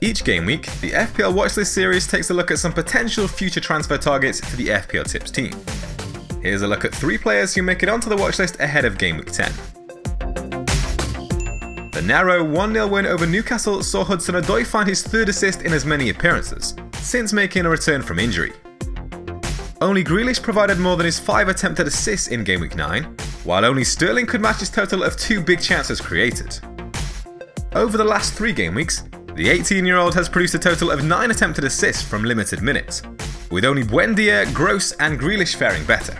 Each game week, the FPL Watchlist series takes a look at some potential future transfer targets for the FPL Tips team. Here's a look at three players who make it onto the watchlist ahead of game week 10. The narrow 1-0 win over Newcastle saw Hudson-Odoi find his third assist in as many appearances, since making a return from injury. Only Grealish provided more than his 5 attempted assists in game week 9, while only Sterling could match his total of 2 big chances created. Over the last 3 game weeks, the 18 year old has produced a total of 9 attempted assists from limited minutes, with only Buendia, Gross, and Grealish faring better.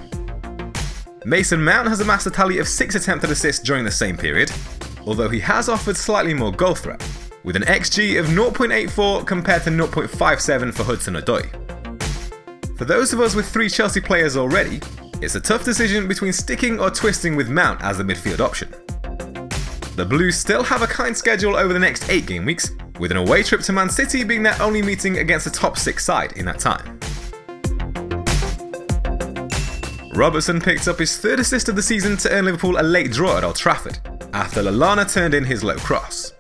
Mason Mount has amassed a tally of 6 attempted assists during the same period, although he has offered slightly more goal threat, with an XG of 0.84 compared to 0.57 for Hudson-Odoi. For those of us with 3 Chelsea players already, it's a tough decision between sticking or twisting with Mount as the midfield option. The Blues still have a kind schedule over the next 8 game weeks, with an away trip to Man City being their only meeting against a top 6 side in that time. Robertson picked up his third assist of the season to earn Liverpool a late draw at Old Trafford, after Lallana turned in his low cross.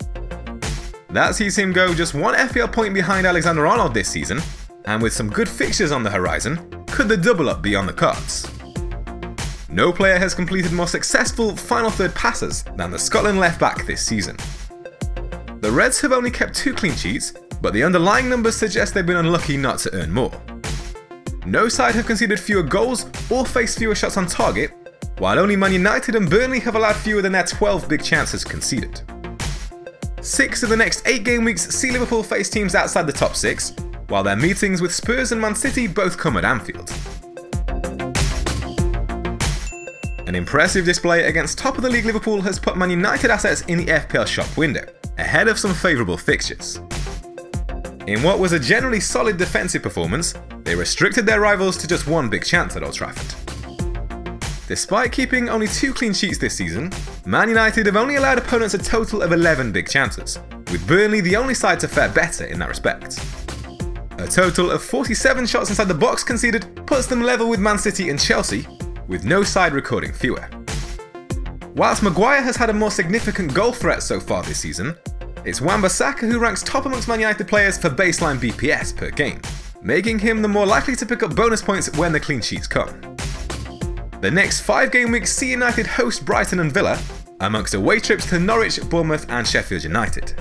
That sees him go just one FPL point behind Alexander Arnold this season, and with some good fixtures on the horizon, could the double up be on the cards? No player has completed more successful final third passes than the Scotland left back this season. The Reds have only kept two clean sheets, but the underlying numbers suggest they've been unlucky not to earn more. No side have conceded fewer goals or faced fewer shots on target, while only Man United and Burnley have allowed fewer than their 12 big chances conceded. Six of the next eight game weeks see Liverpool face teams outside the top six, while their meetings with Spurs and Man City both come at Anfield. An impressive display against top of the league Liverpool has put Man United assets in the FPL shop window, ahead of some favourable fixtures. In what was a generally solid defensive performance, they restricted their rivals to just one big chance at Old Trafford. Despite keeping only two clean sheets this season, Man United have only allowed opponents a total of 11 big chances, with Burnley the only side to fare better in that respect. A total of 47 shots inside the box conceded puts them level with Man City and Chelsea, with no side recording fewer. Whilst Maguire has had a more significant goal threat so far this season, it's Wan-Bissaka who ranks top amongst Man United players for baseline BPS per game, making him the more likely to pick up bonus points when the clean sheets come. The next five game weeks see United host Brighton and Villa, amongst away trips to Norwich, Bournemouth and Sheffield United.